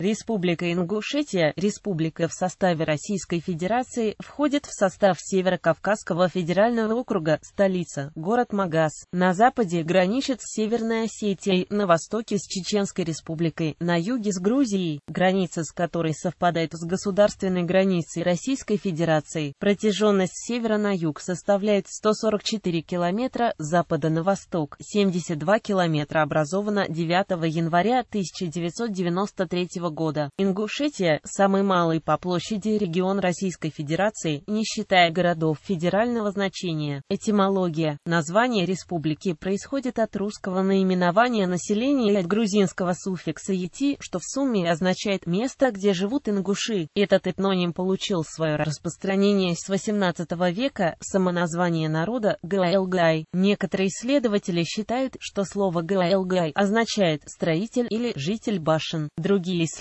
Республика Ингушетия, республика в составе Российской Федерации, входит в состав Северо-Кавказского федерального округа, столица, город Магаз. На западе граничит с Северной Осетией, на востоке с Чеченской республикой, на юге с Грузией, граница с которой совпадает с государственной границей Российской Федерации. Протяженность с севера на юг составляет 144 километра, запада на восток 72 километра образована 9 января 1993 года. Ингушетия – самый малый по площади регион Российской Федерации, не считая городов федерального значения. Этимология. Название республики происходит от русского наименования населения и от грузинского суффикса «ети», что в сумме означает «место, где живут ингуши». Этот этноним получил свое распространение с 18 века, самоназвание народа – Гаэлгай. Некоторые исследователи считают, что слово Гаэлгай означает «строитель» или «житель башен». Другие исследователи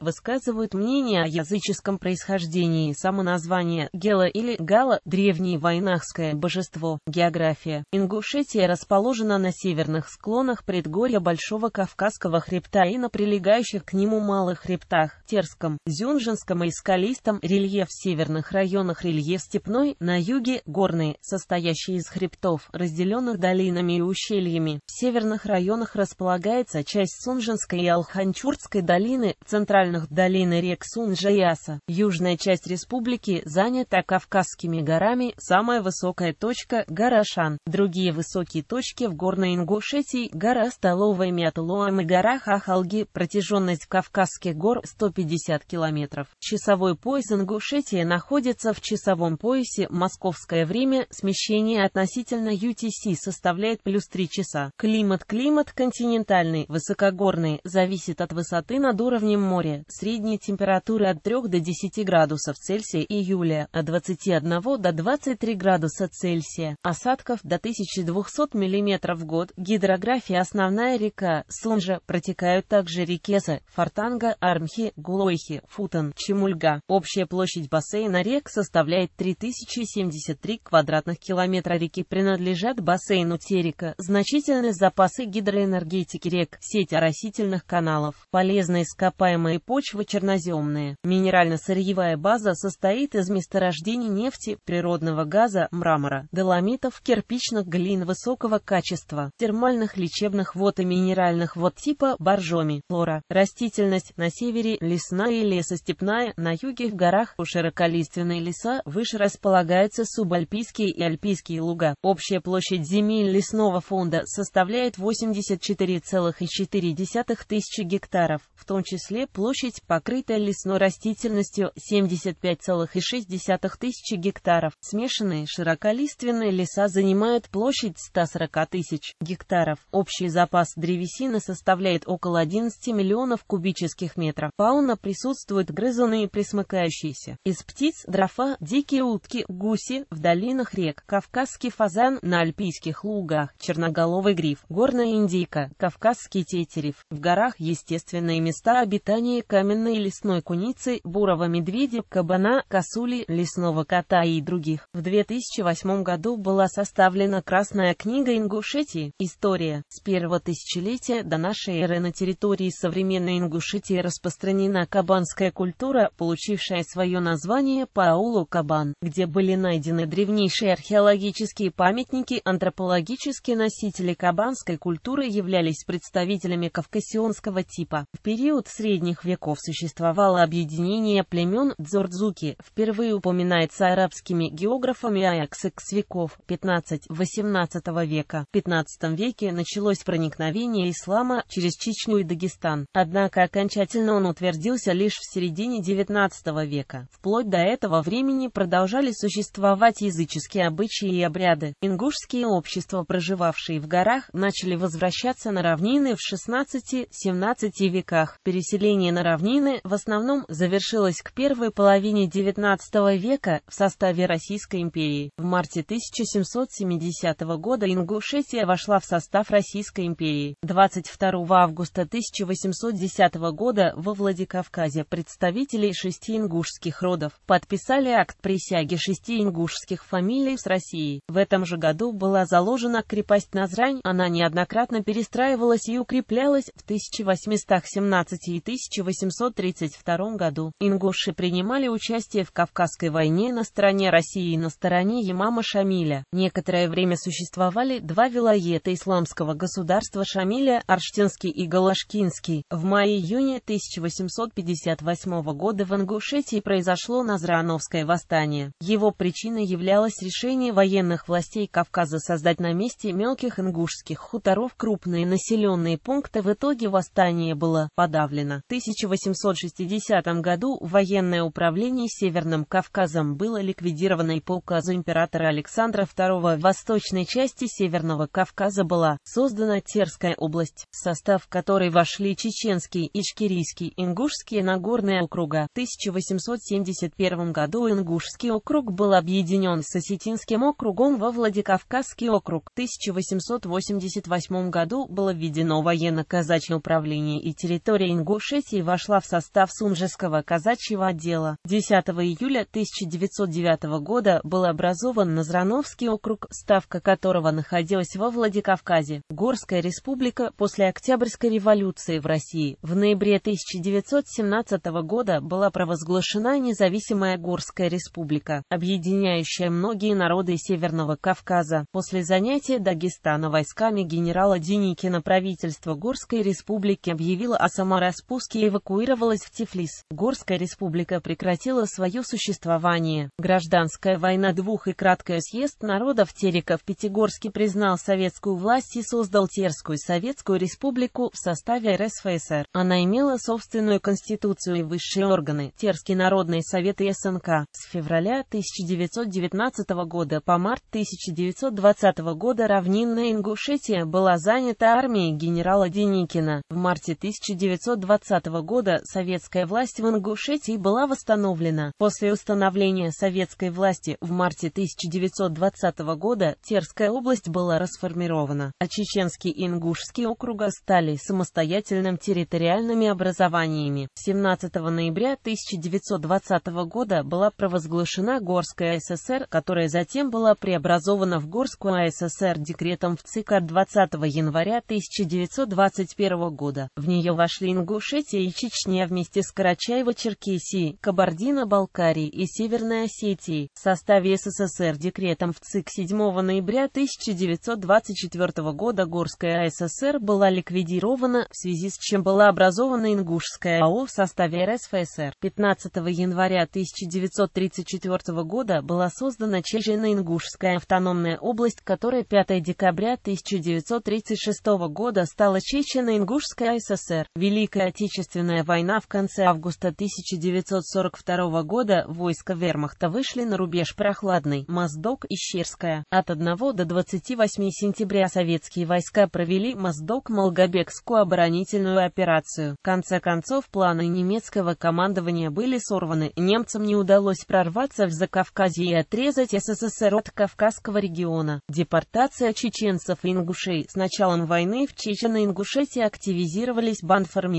высказывают мнение о языческом происхождении самоназвания Гела или Гала, древнее войнахское божество. География. Ингушетия расположена на северных склонах предгорья Большого Кавказского хребта и на прилегающих к нему малых хребтах, Терском, Зюнжинском и скалистом, рельеф в северных районах рельеф степной, на юге – горный, состоящий из хребтов, разделенных долинами и ущельями. В северных районах располагается часть Сунжинской и Алханчурской долины, центральных долины рек Сунжа и Аса. Южная часть республики занята Кавказскими горами, самая высокая точка – гора Шан. Другие высокие точки в горной Ингушетии – гора Столовая Мятлуам и гора Хахалги, протяженность Кавказских гор – 150 километров. Часовой пояс Ингушетии находится в часовом поясе, московское время, смещение относительно UTC составляет плюс 3 часа. Климат Климат континентальный, высокогорный, зависит от высоты над уровнем моря. Средняя температура от 3 до 10 градусов Цельсия июля, от 21 до 23 градуса Цельсия. Осадков до 1200 мм в год. Гидрография основная река Сунжа, протекают также реки Са, Фортанга, Армхи, Гулойхи, Футан, Чемульга. Общая площадь бассейна рек составляет 3073 квадратных километра. Реки принадлежат бассейну Терека. Значительные запасы гидроэнергетики рек, сеть оросительных каналов, полезные ископаемые почвы черноземные. Минерально-сырьевая база состоит из месторождений нефти, природного газа, мрамора, доломитов, кирпичных глин высокого качества, термальных лечебных вод и минеральных вод типа боржоми, флора. Растительность на севере лесная и лесостепная, на юге в горах у широколиственные леса, выше располагаются субальпийские и альпийские луга. Общая площадь земель лесного фонда составляет 84,4 тысячи гектаров, в том числе площадь, покрытая лесной растительностью, 75,6 тысячи гектаров. Смешанные широколиственные леса занимают площадь 140 тысяч гектаров. Общий запас древесины составляет около 11 миллионов кубических метров. Фауна присутствует грызуны и присмыкающиеся. Из птиц – дрофа, дикие утки, гуси, в долинах рек, кавказский фазан, на альпийских лугах, черноголовый гриф, горная индейка, кавказский тетерев. В горах естественные места обитания каменной лесной куницы, бурого медведя, кабана, косули, лесного кота и других. В 2008 году была составлена Красная книга Ингушетии. История. С первого тысячелетия до нашей эры на территории современной Ингушетии распространена кабанская культура, получившая свое название по аулу Кабан, где были найдены древнейшие археологические памятники, антропологические носители кабанской культуры являлись представителями кавказионского типа. В период средних веков существовало объединение племен Дзордзуки, впервые упоминается арабскими географами Аяксекс веков 15-18 века. В 15 веке началось проникновение ислама через Чечню и Дагестан, однако окончательно он утвердился лишь в середине 19 века. Вплоть до этого времени продолжали существовать языческие обычаи и обряды. Ингушские общества, проживавшие в горах, начали возвращаться на равнины в 16-17 веках. Переселение на равнины в основном завершилось к первой половине XIX века в составе Российской империи. В марте 1770 года Ингушетия вошла в состав Российской империи. 22 августа 1810 года во Владикавказе представители шести ингушских родов подписали акт присяги шести ингушских фамилий с Россией. В этом же году была заложена крепость Назрань, она неоднократно перестраивалась и укреплялась в 1817 и 1832 году. Ингуши принимали участие в Кавказской войне на стороне России и на стороне имама Шамиля. Некоторое время существовали два вилоета исламского государства Шамиля, Арштинский и Галашкинский. В мае-июне 1858 года в Ингушетии произошло Назрановское восстание. Его причиной являлось решение военных властей Кавказа создать на месте мелких ингушских хуторов крупные населенные пункты. В итоге восстание было подавлено. В 1860 году военное управление Северным Кавказом было ликвидировано и по указу императора Александра II в восточной части Северного Кавказа была создана Терская область, в состав которой вошли Чеченский, Ичкерийский, Ингушский и Нагорные округа. В 1871 году Ингушский округ был объединен с Осетинским округом во Владикавказский округ. В 1888 году было введено военно-казачье управление и территория Ингушетии вошла в состав Сунжеского казачьего отдела. 10 июля 1909 года был образован Назрановский округ, ставка которого находилась во Владикавказе. Горская республика после Октябрьской революции в России в ноябре 1917 года была провозглашена независимая Горская республика, объединяющая многие народы Северного Кавказа. После занятия Дагестана войсками генерала Деникина правительство Горской республики объявило о самораспуске и эвакуировалось в Тифлис. Горская республика прекратила свое существование. Гражданская война двух и краткая съезд народов Терека в Пятигорске признал советскую власть и создал Терскую Советскую Республику в составе РСФСР. Она имела собственную конституцию и высшие органы. Терский Народный Совет и СНК. С февраля 1919 года по март 1920 года равнинная Ингушетия была занята армией генерала Деникина. В марте 1920 года советская власть в Ингушетии была восстановлена. После установления советской власти в марте 1920 года Терская область была расформирована, а Чеченский и Ингушский округа стали самостоятельным территориальными образованиями. 17 ноября 1920 года была провозглашена Горская ССР, которая затем была преобразована в Горскую АССР декретом в ЦИК 20 января 1921 года. В нее вошли Ингушетия и Чечня вместе с Карачаево-Черкесией, Кабардино-Балкарией и Северной Осетией в составе СССР декретом в ЦИК 7 ноября 1924 года Горская АССР была ликвидирована, в связи с чем была образована Ингушская АО в составе РСФСР. 15 января 1934 года была создана Чечено-Ингушская автономная область, которая 5 декабря 1936 года стала Чечено-Ингушская ССР. Великая Отечественная война в конце августа 1942 года войска вермахта вышли на рубеж Прохладный, Моздок и Щерская. От 1 до 28 сентября советские войска провели Моздок-Малгобекскую оборонительную операцию. В конце концов, планы немецкого командования были сорваны, немцам не удалось прорваться в Закавказье и отрезать СССР от Кавказского региона. Депортация чеченцев и ингушей. С началом войны в Чечено-Ингушетии активизировались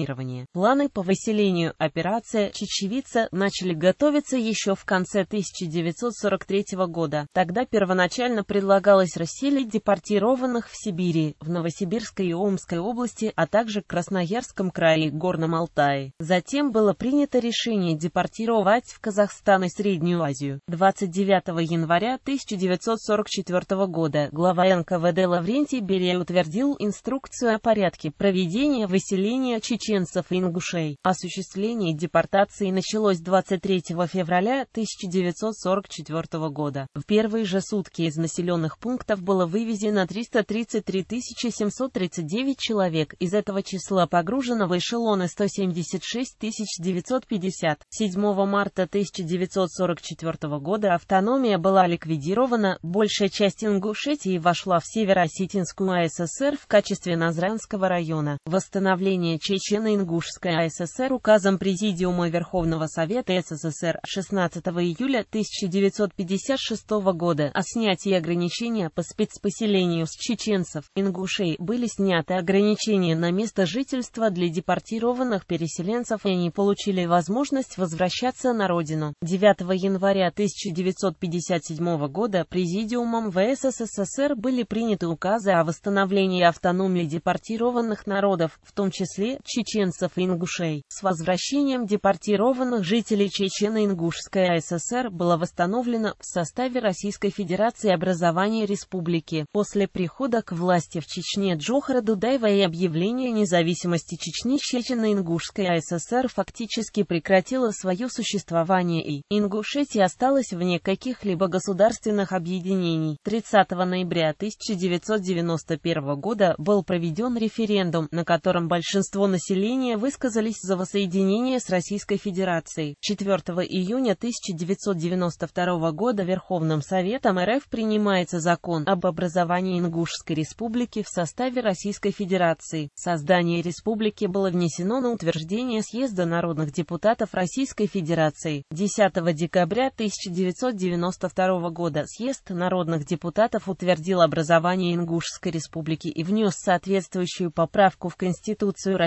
бандформирования. Планы по выселению операция «Чечевица» начали готовиться еще в конце 1943 года. Тогда первоначально предлагалось расселить депортированных в Сибири, в Новосибирской и Омской области, а также Красноярском крае Горном Алтае. Затем было принято решение депортировать в Казахстан и Среднюю Азию. 29 января 1944 года глава НКВД Лаврентий Берия утвердил инструкцию о порядке проведения выселения чеченцев и ингушей. Осуществление депортации началось 23 февраля 1944 года. В первые же сутки из населенных пунктов было вывезено 333 739 человек, из этого числа погружено в эшелоны 176 950. 7 марта 1944 года автономия была ликвидирована, большая часть Ингушетии вошла в Северо-Осетинскую АССР в качестве Назранского района. Восстановление Чечено-Ингушской АССР указом Президиума Верховного Совета СССР 16 июля 1956 года о снятии ограничения по спецпоселению с чеченцев, ингушей были сняты ограничения на место жительства для депортированных переселенцев и они получили возможность возвращаться на родину. 9 января 1957 года Президиумом ВС СССР были приняты указы о восстановлении автономии депортированных народов, в том числе чеченцев чеченцев и ингушей. С возвращением депортированных жителей Чечено-Ингушской АССР было восстановлено в составе Российской Федерации образование республики. После прихода к власти в Чечне Джохара Дудаева и объявления независимости Чечни Чечено-Ингушская АССР фактически прекратила свое существование и Ингушетия осталась вне каких-либо государственных объединений. 30 ноября 1991 года был проведен референдум, на котором большинство населения высказались за воссоединение с Российской Федерацией. 4 июня 1992 года Верховным Советом РФ принимается закон об образовании Ингушской республики в составе Российской Федерации. Создание республики было внесено на утверждение Съезда народных депутатов Российской Федерации. 10 декабря 1992 года Съезд народных депутатов утвердил образование Ингушской республики и внес соответствующую поправку в Конституцию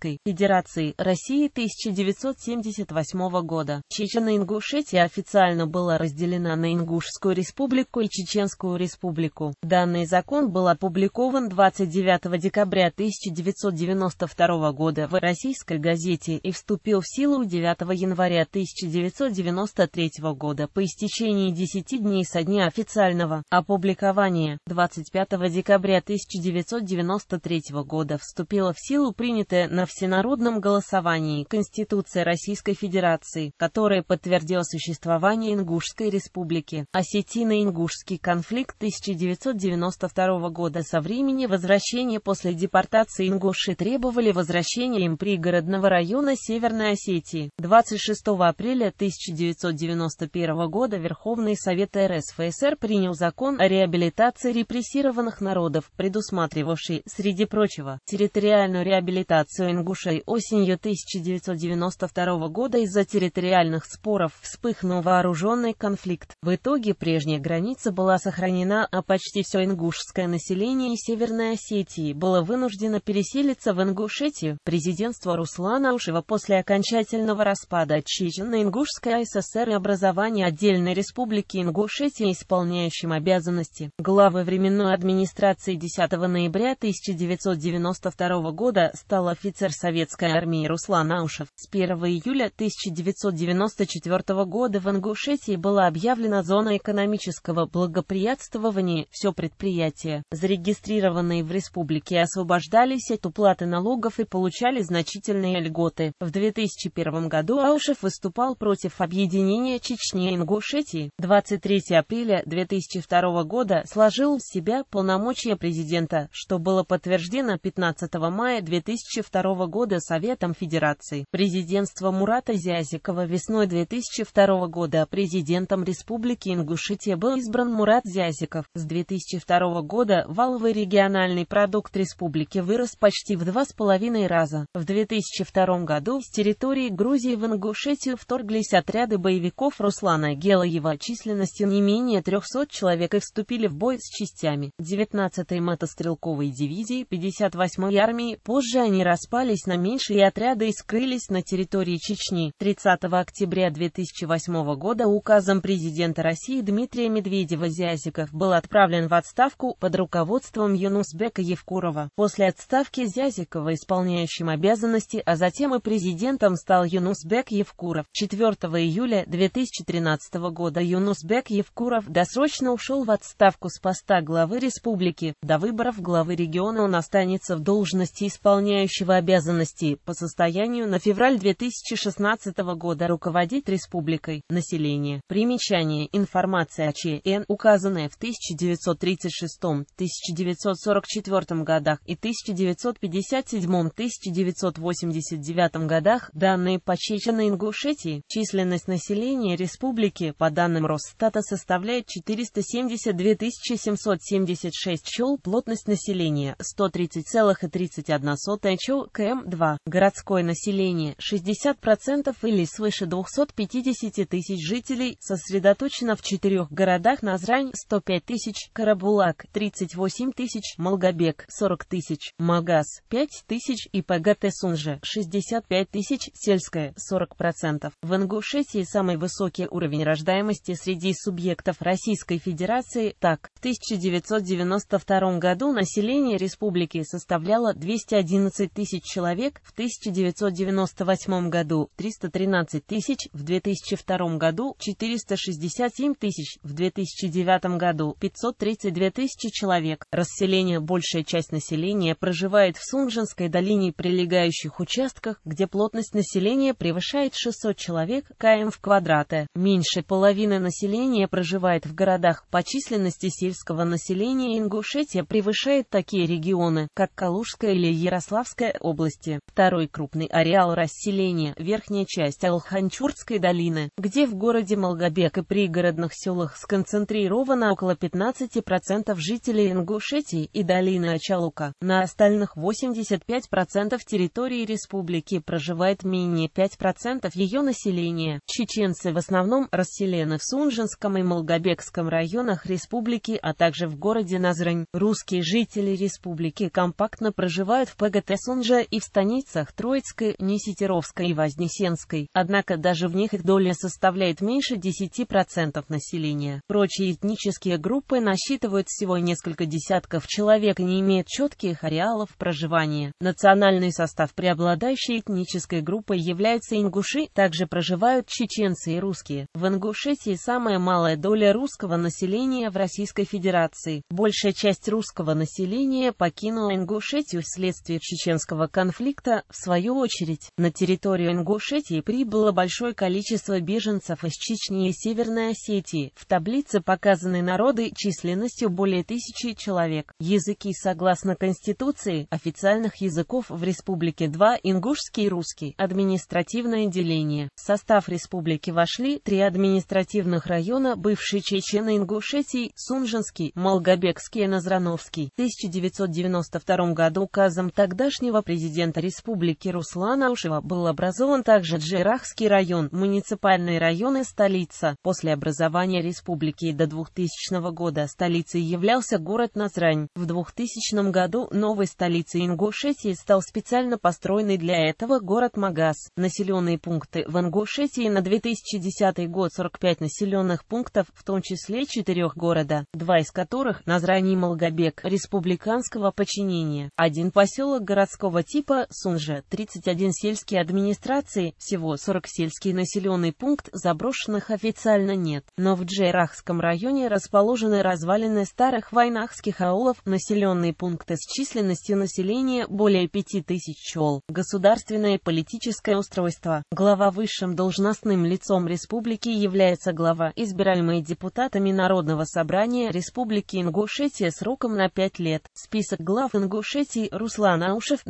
Российской Федерации России 1978 года. Чечено-Ингушетия официально была разделена на Ингушскую республику и Чеченскую республику. Данный закон был опубликован 29 декабря 1992 года в российской газете и вступил в силу 9 января 1993 года по истечении 10 дней со дня официального опубликования. 25 декабря 1993 года вступила в силу принятая на всенародном голосовании Конституция Российской Федерации, которая подтвердила существование Ингушской республики. Осетино-ингушский конфликт 1992 года со времени возвращения после депортации ингуши требовали возвращения им пригородного района Северной Осетии. 26 апреля 1991 года Верховный Совет РСФСР принял закон о реабилитации репрессированных народов, предусматривавший, среди прочего, территориальную реабилитацию ингушей осенью 1992 года из-за территориальных споров вспыхнул вооруженный конфликт. В итоге прежняя граница была сохранена, а почти все ингушское население Северной Осетии было вынуждено переселиться в Ингушетию. Президентство Руслана Ушева после окончательного распада Чечено-Ингушской ССР и образования отдельной республики Ингушетия, исполняющим обязанности главы временной администрации 10 ноября 1992 года стал офицер советской армии Руслан Аушев. С 1 июля 1994 года в Ингушетии была объявлена зона экономического благоприятствования. Все предприятия, зарегистрированные в республике, освобождались от уплаты налогов и получали значительные льготы. В 2001 году Аушев выступал против объединения Чечни и Ингушетии. 23 апреля 2002 года сложил в себя полномочия президента, что было подтверждено 15 мая 2002 года Советом Федерации. Президентство Мурата Зязикова весной 2002 года президентом Республики Ингушетия был избран Мурат Зязиков. С 2002 года валовый региональный продукт республики вырос почти в два с половиной раза. В 2002 году с территории Грузии в Ингушетию вторглись отряды боевиков Руслана Гелаева численностью не менее 300 человек и вступили в бой с частями 19-й мотострелковой дивизии 58-й армии. Позже они распались на меньшие отряды и скрылись на территории Чечни. 30 октября 2008 года указом президента России Дмитрия Медведева-Зязиков был отправлен в отставку под руководством Юнусбека Евкурова. После отставки Зязикова, исполняющим обязанности, а затем и президентом стал Юнусбек Евкуров. 4 июля 2013 года Юнусбек Евкуров досрочно ушел в отставку с поста главы республики. До выборов главы региона он останется в должности исполняющего обязанности по состоянию на февраль 2016 года руководить республикой. Население. Примечание. Информация о ЧН, указанная в 1936, 1944 годах и 1957-1989 годах, данные по Чечено-Ингушетии, численность населения республики, по данным Росстата, составляет 472 776 чел, плотность населения 130,31 чел, КМ-2, городское население 60% или свыше 250 тысяч жителей, сосредоточено в четырех городах Назрань 105 тысяч, Карабулак 38 тысяч, Малгобек 40 тысяч, Магаз 5 тысяч и ПГТ Сунжа 65 тысяч, сельская 40%. В Ингушетии самый высокий уровень рождаемости среди субъектов Российской Федерации, так, в 1992 году население республики составляло 211 человек, в 1998 году 313 тысяч, в 2002 году 467 тысяч, в 2009 году 532 тысячи человек. Расселение Большая часть населения проживает в Сунжинской долине и прилегающих участках, где плотность населения превышает 600 человек км в квадрате. Меньше половины населения проживает в городах по численности сельского населения Ингушетия превышает такие регионы, как Калужская или Ярославская области. Второй крупный ареал расселения – верхняя часть Алханчурской долины, где в городе Малгобек и пригородных селах сконцентрировано около 15% жителей Ингушетии и долины Ачалука. На остальных 85% территории республики проживает менее 5% ее населения. Чеченцы в основном расселены в Сунжинском и Малгобекском районах республики, а также в городе Назрань. Русские жители республики компактно проживают в ПГТ Сунжа и в станицах Троицкой, Неситеровской и Вознесенской. Однако даже в них их доля составляет меньше 10% населения. Прочие этнические группы насчитывают всего несколько десятков человек и не имеют четких ареалов проживания. Национальный состав преобладающей этнической группы является ингуши, также проживают чеченцы и русские. В Ингушетии самая малая доля русского населения в Российской Федерации. Большая часть русского населения покинула Ингушетию вследствие чеченского конфликта. В свою очередь, на территорию Ингушетии прибыло большое количество беженцев из Чечни и Северной Осетии. В таблице показаны народы численностью более тысячи человек. Языки согласно Конституции, официальных языков в республике 2 – ингушский и русский, административное деление. В состав республики вошли три административных района бывшей Чечены Ингушетии, Сунжинский, Малгобекский и Назрановский. В 1992 году указом тогдашнего президента республики Руслана Аушева был образован также Джерахский район, муниципальные районы столица. После образования республики до 2000 года столицей являлся город Назрань. В 2000 году новой столицей Ингушетии стал специально построенный для этого город Магаз. Населенные пункты в Ингушетии на 2010 год 45 населенных пунктов, в том числе 4 города, два из которых Назрань и Малгобек, республиканского подчинения, один поселок городского типа Сунжа, 31 сельские администрации, всего 40 сельский населенный пункт, заброшенных официально нет. Но в Джейрахском районе расположены развалины старых войнахских аулов, населенные пункты с численностью населения более 5000 чел. Государственное политическое устройство. Глава высшим должностным лицом республики является глава, избираемый депутатами Народного собрания Республики Ингушетия сроком на 5 лет. Список глав Ингушетии Руслан Аушев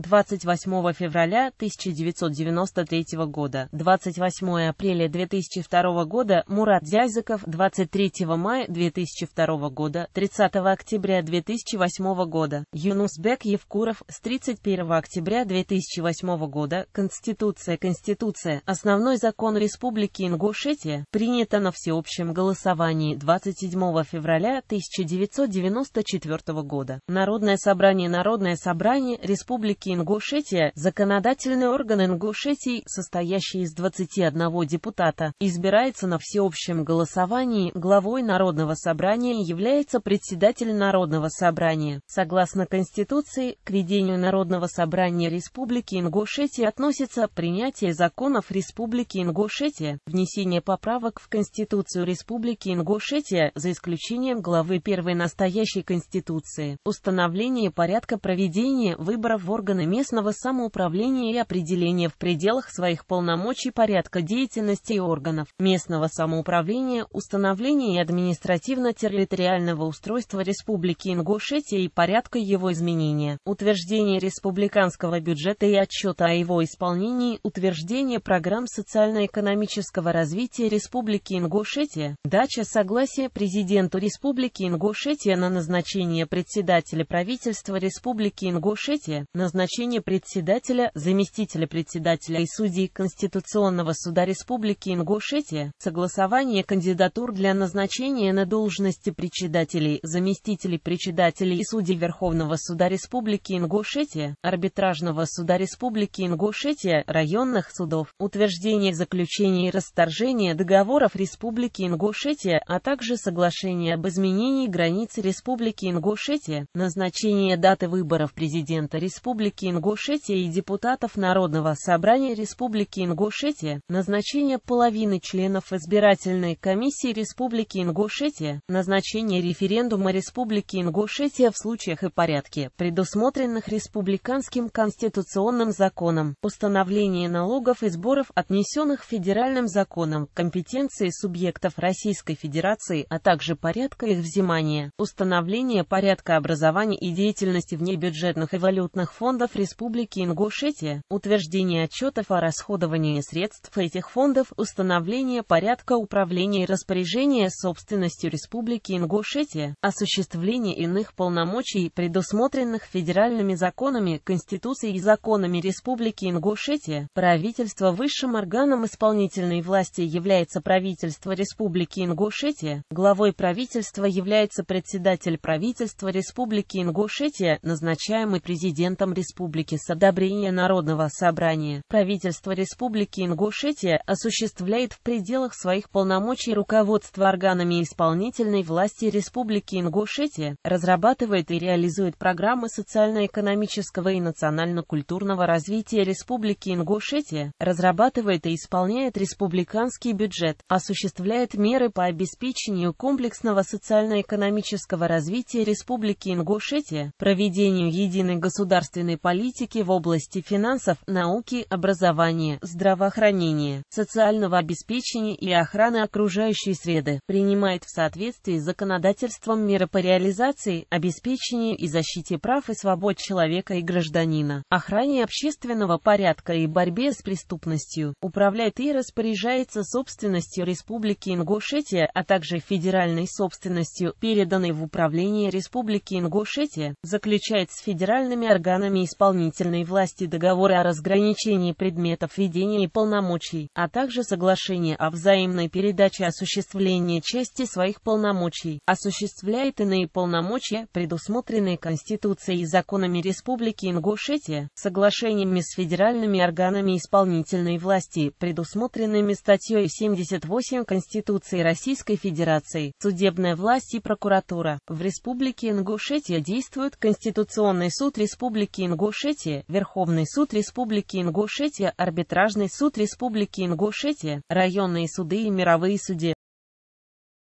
28 февраля 1993 года. 28 апреля 2002 года Мурат Дязиков 23 мая 2002 года. 30 октября 2008 года. Юнусбек Евкуров с 31 октября 2008 года. Конституция Конституция. Основной закон Республики Ингушетия. Принято на всеобщем голосовании 27 февраля 1994 года. Народное собрание Народное собрание Республики Ингушетия. Законодательный орган Ингушетии, состоящий из 21 депутата, избирается на всеобщем голосовании. Главой Народного собрания является председатель Народного собрания. Согласно Конституции, к ведению Народного собрания Республики Ингушетия относится принятие законов Республики Ингушетия, внесение поправок в Конституцию Республики Ингушетия, за исключением главы 1 настоящей Конституции, установление порядка проведения выборов в органы местного самоуправления и определение в пределах своих полномочий порядка деятельности органов местного самоуправления, установление и административно-территориального устройства Республики Ингушетия и порядка его изменения, утверждение республиканского бюджета и отчета о его исполнении, утверждение программ социально-экономического развития Республики Ингушетия, дача согласия президенту Республики Ингушетия на назначение председателя правительства Республики Ингушетия, назначение председателя, заместителя председателя и судей Конституционного суда Республики Ингушетия, согласование кандидатур для назначения на должности председателей, заместителей председателей и судей Верховного суда Республики Ингушетия, арбитражного суда Республики Ингушетия, районных судов, утверждение заключения и расторжения договоров Республики Ингушетия, а также соглашение об изменении границы Республики Ингушетия, назначение даты выборов президента Республики Ингушетия, Ингушетия и депутатов Народного собрания Республики Ингушетия, назначение половины членов избирательной комиссии Республики Ингушетия, назначение референдума Республики Ингушетия в случаях и порядке, предусмотренных Республиканским конституционным законом, установление налогов и сборов, отнесенных федеральным законом, компетенции субъектов Российской Федерации, а также порядка их взимания, установление порядка образования и деятельности внебюджетных и валютных фондов Республики Ингушетия, утверждение отчетов о расходовании средств этих фондов, установление порядка управления и распоряжения собственностью Республики Ингушетия, осуществление иных полномочий, предусмотренных федеральными законами, Конституцией и законами Республики Ингушетия, правительство высшим органом исполнительной власти является правительство Республики Ингушетия, главой правительства является председатель правительства Республики Ингушетия, назначаемый президентом Республики с одобрения Народного собрания. Правительство Республики Ингушетия осуществляет в пределах своих полномочий руководство органами исполнительной власти Республики Ингушетия, разрабатывает и реализует программы социально-экономического и национально-культурного развития Республики Ингушетия, разрабатывает и исполняет республиканский бюджет, осуществляет меры по обеспечению комплексного социально-экономического развития Республики Ингушетия, проведению единой государственной политики в области финансов, науки, образования, здравоохранения, социального обеспечения и охраны окружающей среды, принимает в соответствии с законодательством меры по реализации, обеспечению и защите прав и свобод человека и гражданина, охране общественного порядка и борьбе с преступностью, управляет и распоряжается собственностью Республики Ингушетия, а также федеральной собственностью, переданной в управление Республики Ингушетия, заключает с федеральными органами исполнительной власти договоры о разграничении предметов ведения и полномочий, а также соглашение о взаимной передаче осуществления части своих полномочий, осуществляет иные полномочия, предусмотренные Конституцией и законами Республики Ингушетия, соглашениями с федеральными органами исполнительной власти, предусмотренными статьей 78 Конституции Российской Федерации, судебная власть и прокуратура. В Республике Ингушетия действует Конституционный суд Республики Ингушетия, Верховный суд Республики Ингушетия, Арбитражный суд Республики Ингушетия, районные суды и мировые суды.